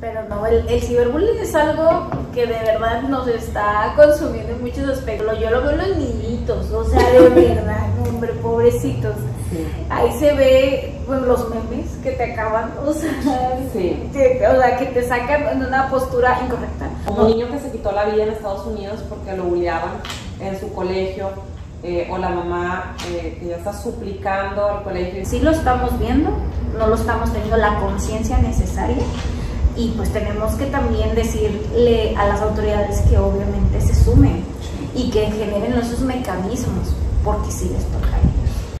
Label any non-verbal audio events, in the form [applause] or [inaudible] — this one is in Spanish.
Pero no, el, el ciberbullying es algo que de verdad nos está consumiendo en muchos aspectos. Yo lo veo en los niñitos, o sea, de [laughs] verdad, hombre, pobrecitos. Ahí se ve pues, los memes que te acaban, [laughs] o sea, que, o sea, que te sacan en una postura incorrecta. Como un niño que se quitó la vida en Estados Unidos porque lo bulleaban en su colegio, eh, o la mamá eh, que ya está suplicando al colegio. Sí lo estamos viendo, no lo estamos teniendo la conciencia necesaria y pues tenemos que también decirle a las autoridades que obviamente se sumen y que generen esos mecanismos, porque sí les toca